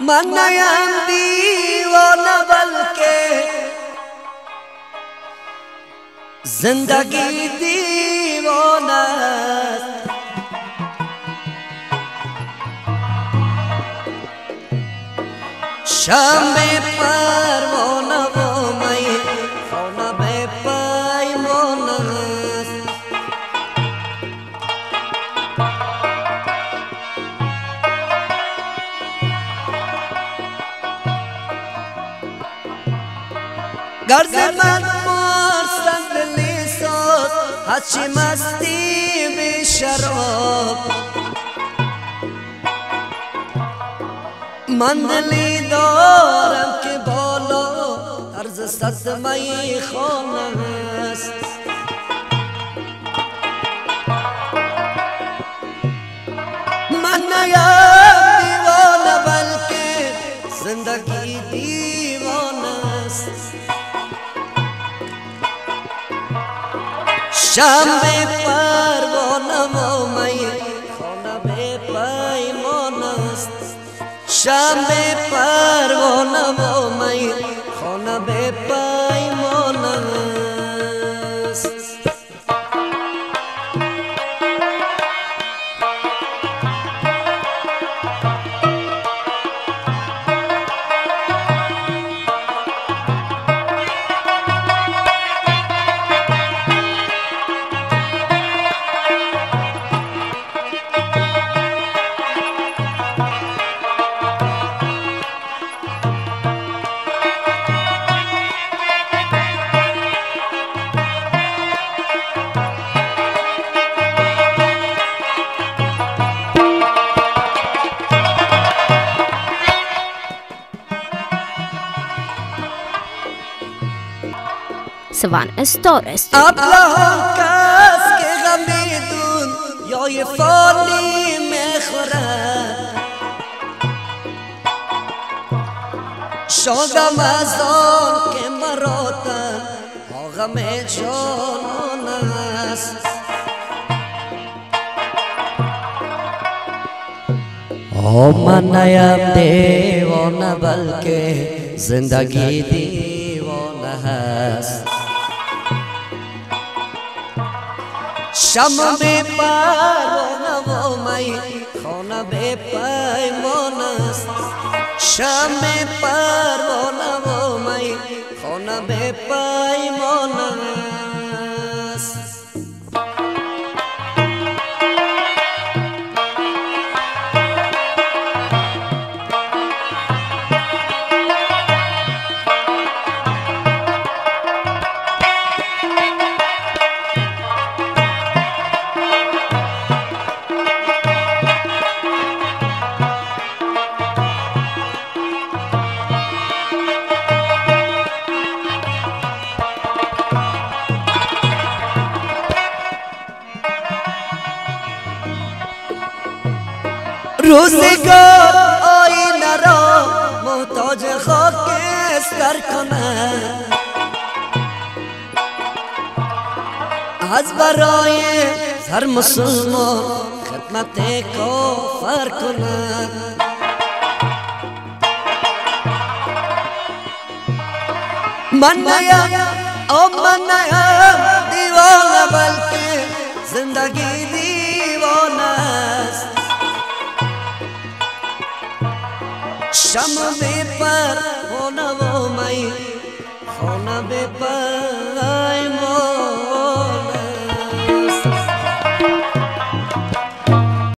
من عندي ولا بلکہ زندگی دیوانست شم پرواز گرز من مارستند لیسات هرچی مستی بی شراب. من دلی دارم که بالا ارز صد می است. من نیم دیوانه بلکه زندگی دیوانه است. शाम में Svan Stores ابله کس که غمیدون یا یه فالی می‌خورد شادم از آن که مراتن آغم جانان است من نیم دیوانه بلکه زندگی دیوانه هست সামনে পাই খনাবে পাই মনাস। সামনে পারব না পাই মনাস। روزگار آینه را محتاج خاکستر کند از برای هر مسلمان خدمت کافر کند من نیم او من نیم دیوانه بلکه زندگی शम बेपर हो न वो मई हो न बेपर